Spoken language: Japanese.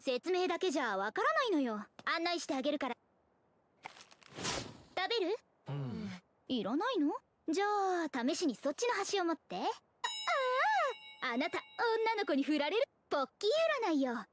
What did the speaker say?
説明だけじゃわからないのよ。案内してあげるから。食べる？うん。いらないの？じゃあ試しにそっちの端を持って。あああなた女の子に振られる？ポッキー占いよ。